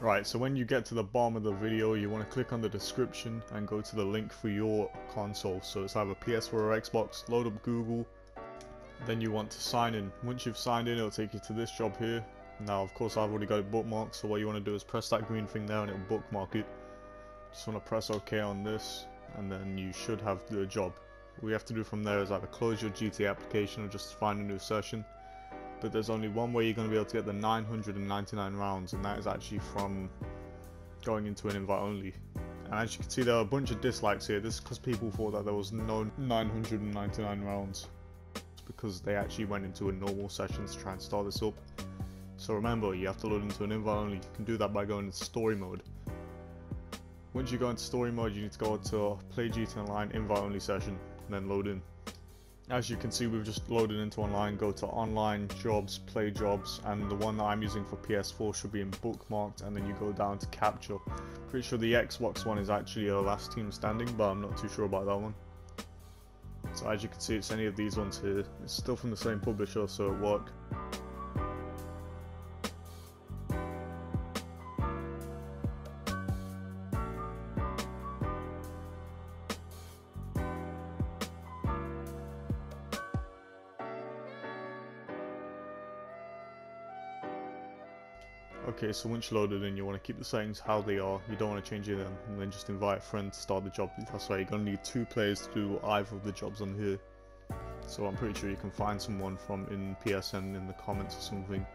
Right, so when you get to the bottom of the video, you want to click on the description and go to the link for your console. So it's either PS4 or Xbox, load up Google, then you want to sign in. Once you've signed in, it'll take you to this job here. Now, of course, I've already got it bookmarked, so what you want to do is press that green thing there and it'll bookmark it. Just want to press OK on this, and then you should have the job. What we have to do from there is either close your GT application or just find a new session but there's only one way you're going to be able to get the 999 rounds and that is actually from going into an invite only. And as you can see there are a bunch of dislikes here. This is because people thought that there was no 999 rounds. Because they actually went into a normal session to try and start this up. So remember you have to load into an invite only. You can do that by going into story mode. Once you go into story mode you need to go to play GTA Online invite only session and then load in as you can see, we've just loaded into online, go to online, jobs, play jobs, and the one that I'm using for PS4 should be in bookmarked, and then you go down to capture. Pretty sure the Xbox one is actually a last team standing, but I'm not too sure about that one. So as you can see, it's any of these ones here. It's still from the same publisher, so it worked. Okay, so once you're loaded in, you want to keep the settings how they are. You don't want to change them, and then just invite a friend to start the job. That's why you're going to need two players to do either of the jobs on here. So I'm pretty sure you can find someone from in PSN in the comments or something.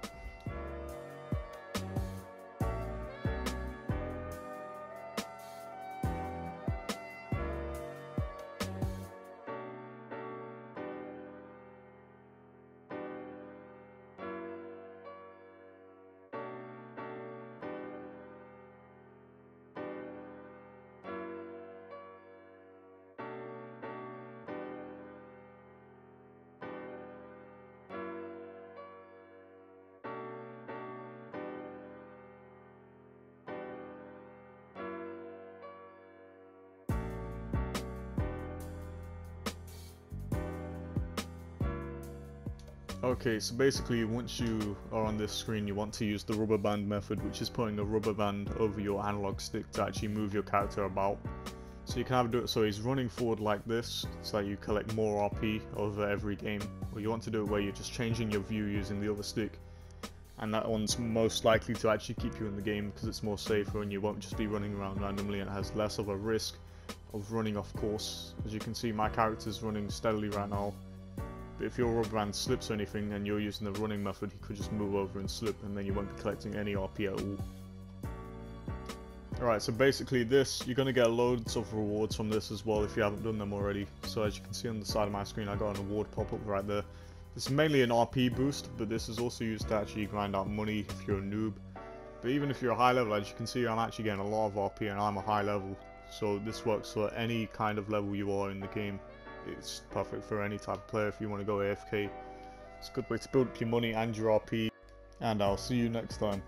Okay, so basically once you are on this screen you want to use the rubber band method which is putting a rubber band over your analog stick to actually move your character about. So you can have do it so he's running forward like this so that you collect more RP over every game or you want to do it where you're just changing your view using the other stick and that one's most likely to actually keep you in the game because it's more safer and you won't just be running around randomly and has less of a risk of running off course. As you can see my character's running steadily right now if your rubber band slips or anything and you're using the running method, he could just move over and slip and then you won't be collecting any RP at all. Alright, so basically this, you're going to get loads of rewards from this as well if you haven't done them already. So as you can see on the side of my screen, I got an award pop up right there. Is mainly an RP boost, but this is also used to actually grind out money if you're a noob. But even if you're a high level, as you can see, I'm actually getting a lot of RP and I'm a high level. So this works for any kind of level you are in the game it's perfect for any type of player if you want to go AFK. It's a good way to build up your money and your RP. And I'll see you next time.